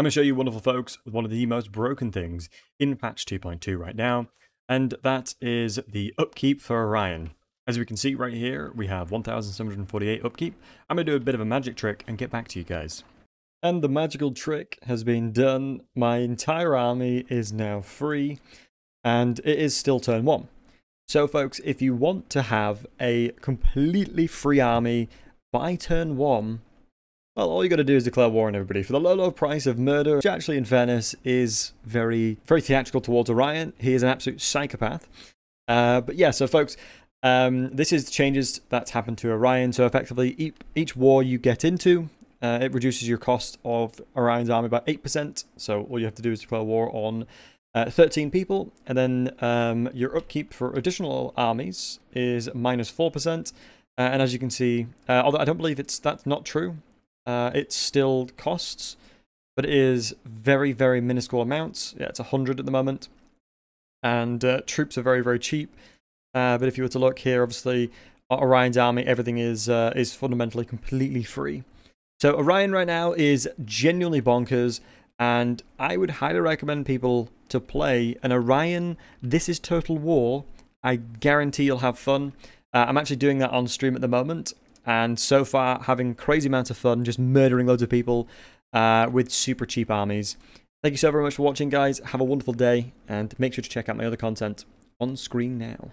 I'm going to show you wonderful folks with one of the most broken things in patch 2.2 right now, and that is the upkeep for Orion. As we can see right here, we have 1748 upkeep. I'm going to do a bit of a magic trick and get back to you guys. And the magical trick has been done. My entire army is now free, and it is still turn 1. So folks, if you want to have a completely free army by turn 1, well, all you got to do is declare war on everybody for the low, low price of murder, which actually, in fairness, is very, very theatrical towards Orion. He is an absolute psychopath. Uh, but yeah, so folks, um, this is changes that's happened to Orion. So effectively, each, war you get into, uh, it reduces your cost of Orion's army by 8%. So all you have to do is declare war on uh, 13 people. And then um, your upkeep for additional armies is minus 4%. Uh, and as you can see, uh, although I don't believe it's that's not true, uh, it still costs, but it is very, very minuscule amounts. Yeah, it's 100 at the moment. And uh, troops are very, very cheap. Uh, but if you were to look here, obviously, Orion's army, everything is uh, is fundamentally completely free. So Orion right now is genuinely bonkers, and I would highly recommend people to play an Orion This is Total War. I guarantee you'll have fun. Uh, I'm actually doing that on stream at the moment, and so far having crazy amounts of fun just murdering loads of people uh, with super cheap armies. Thank you so very much for watching, guys. Have a wonderful day, and make sure to check out my other content on screen now.